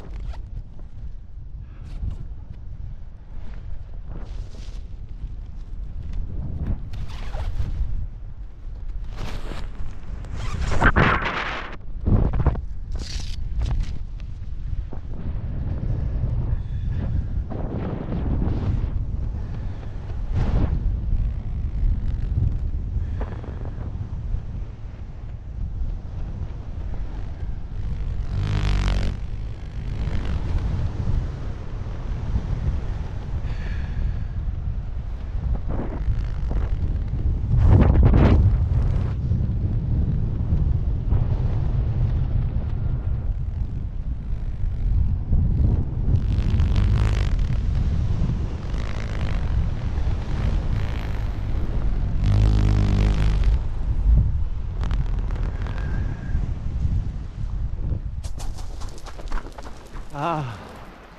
you 啊。